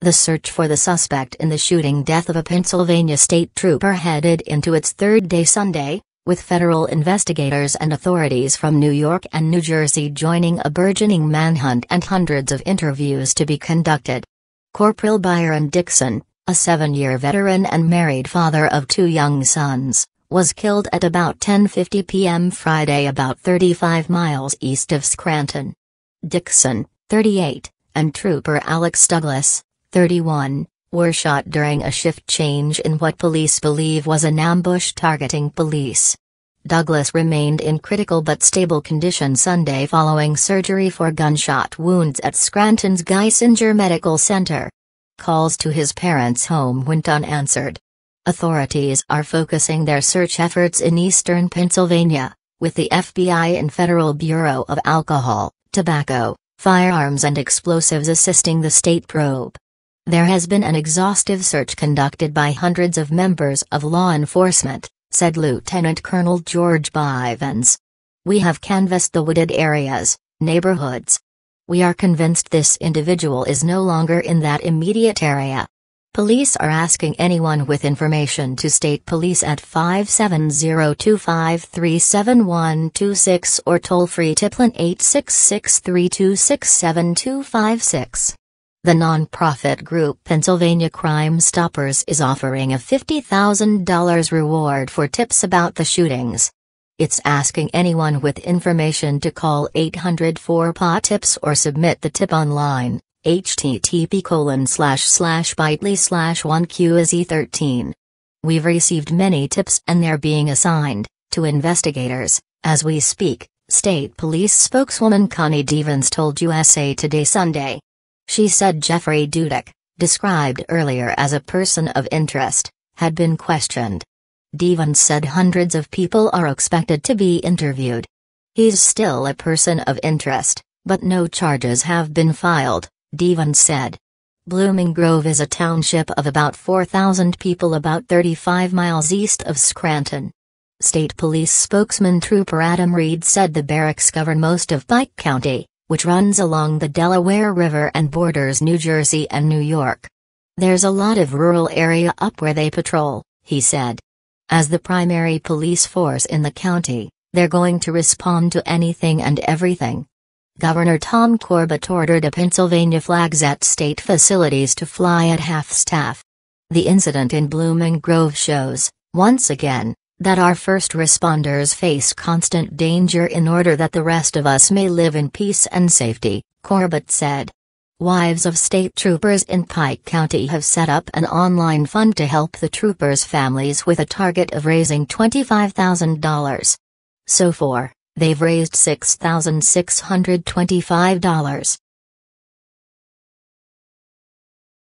The search for the suspect in the shooting death of a Pennsylvania state trooper headed into its third day Sunday, with federal investigators and authorities from New York and New Jersey joining a burgeoning manhunt and hundreds of interviews to be conducted. Corporal Byron Dickson, a seven-year veteran and married father of two young sons, was killed at about 10.50 p.m. Friday about 35 miles east of Scranton. Dickson, 38, and Trooper Alex Douglass, 31, were shot during a shift change in what police believe was an ambush targeting police. Douglass remained in critical but stable condition Sunday following surgery for gunshot wounds at Scranton's Geisinger Medical Center. Calls to his parents' home went unanswered. Authorities are focusing their search efforts in eastern Pennsylvania, with the FBI and Federal Bureau of Alcohol, Tobacco, Firearms and Explosives assisting the state probe. There has been an exhaustive search conducted by hundreds of members of law enforcement, said Lieutenant Colonel George Bivens. We have canvassed the wooded areas, neighborhoods. We are convinced this individual is no longer in that immediate area. Police are asking anyone with information to state police at 570-253-7126 or toll-free Tiplin 866-326-7256. The nonprofit group Pennsylvania Crime Stoppers is offering a $50,000 reward for tips about the shootings. It's asking anyone with information to call 800 4 PA tips or submit the tip online, http colon slash slash bitly slash 1QZ13. We've received many tips and they're being assigned to investigators as we speak, State Police spokeswoman Connie Devens told USA Today Sunday. She said Jeffrey Dudek, described earlier as a person of interest, had been questioned. Devens said hundreds of people are expected to be interviewed. He's still a person of interest, but no charges have been filed, Devens said. Blooming Grove is a township of about 4,000 people about 35 miles east of Scranton. State Police spokesman Trooper Adam Reed said the barracks govern most of Pike County, which runs along the Delaware River and borders New Jersey and New York. There's a lot of rural area up where they patrol, he said. As the primary police force in the county, they're going to respond to anything and everything. Governor Tom Corbett ordered a Pennsylvania flags at state facilities to fly at half staff. The incident in Blooming Grove shows, once again, that our first responders face constant danger in order that the rest of us may live in peace and safety, Corbett said. Wives of state troopers in Pike County have set up an online fund to help the troopers' families with a target of raising $25,000. So far, they've raised $6,625.